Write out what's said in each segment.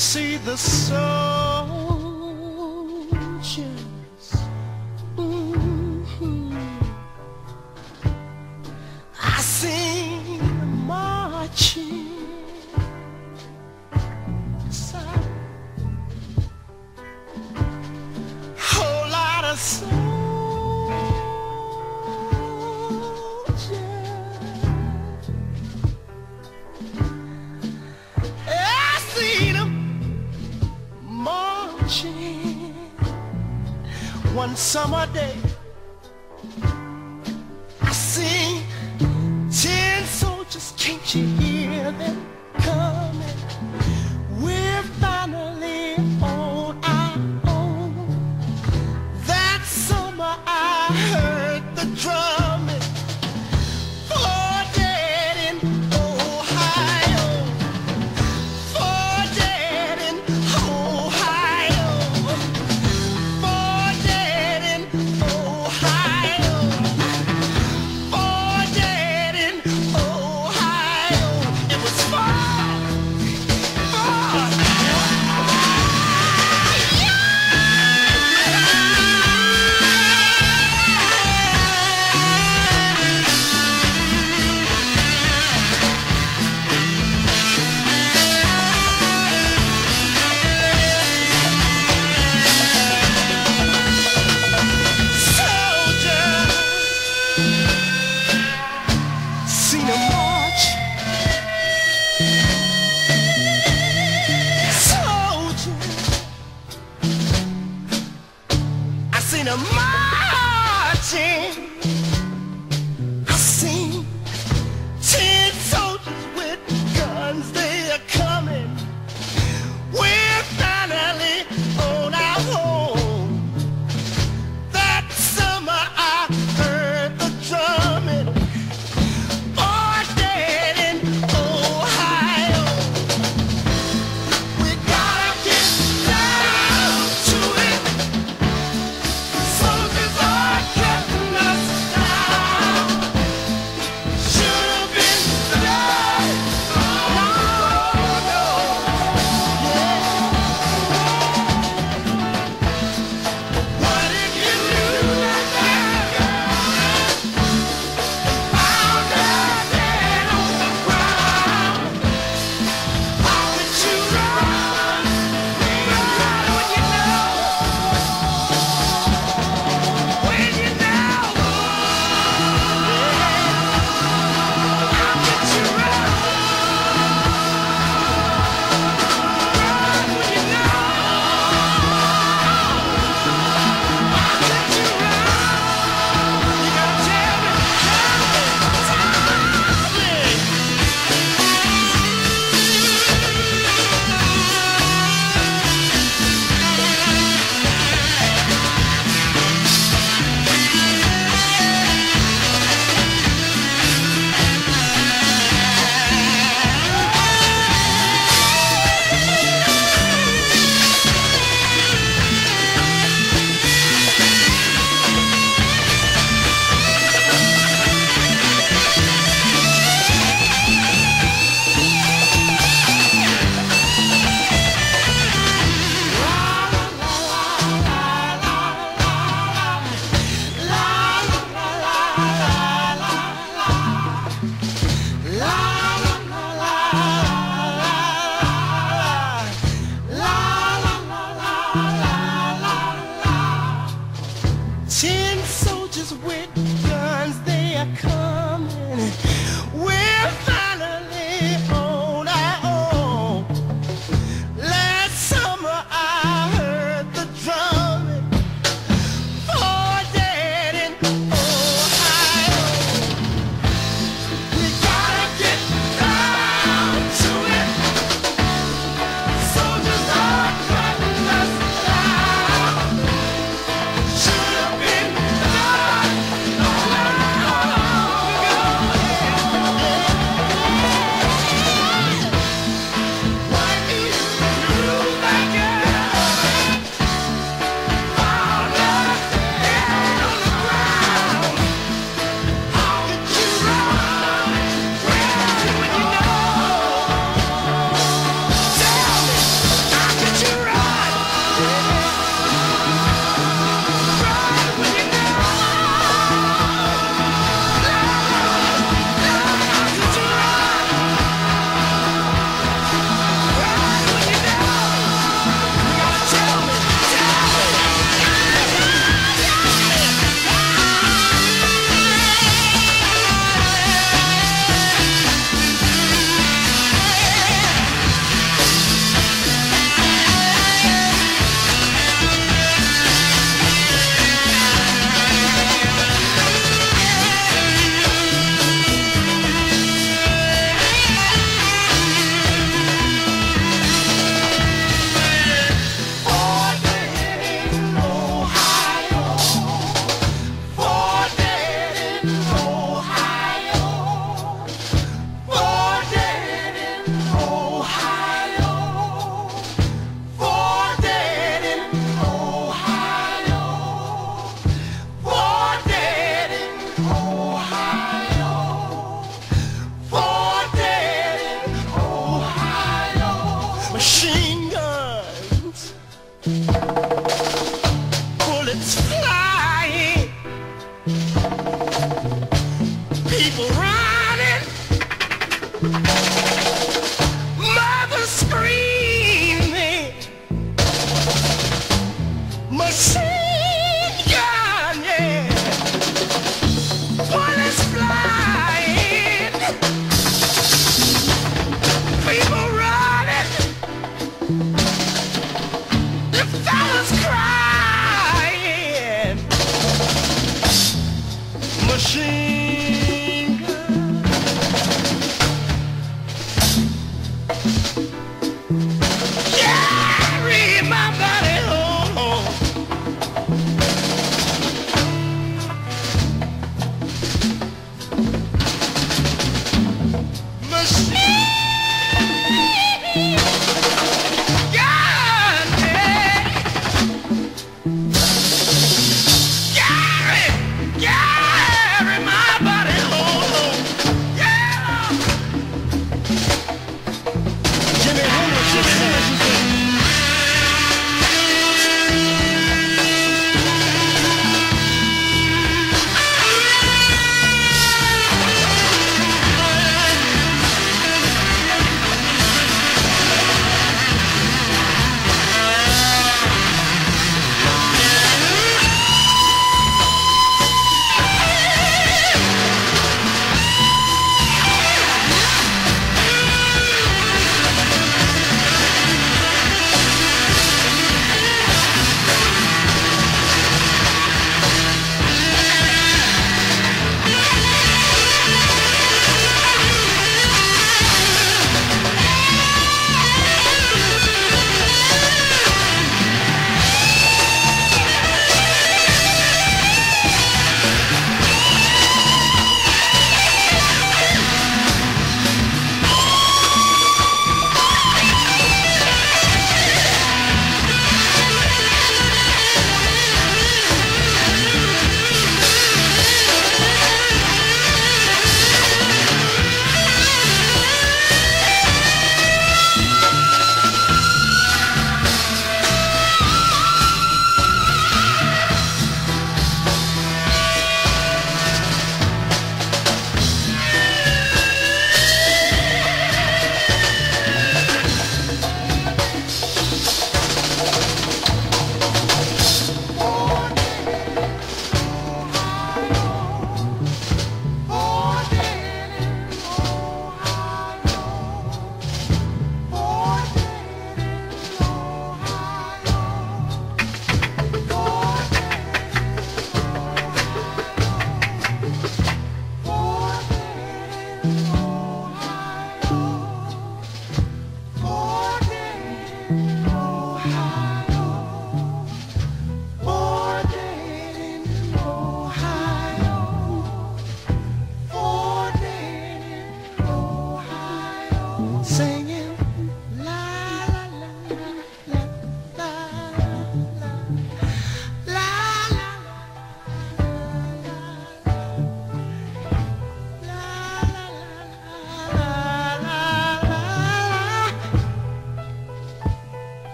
see the sun. one summer day I see ten soldiers, can't you hear them? seen them marching.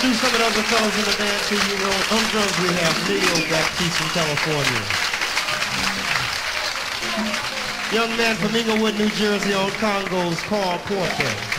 Introduce some of the other fellows in the band to you. Know, on drums we have Leo Baptiste from California. Young man from Englewood, New Jersey on congos, Carl Porter.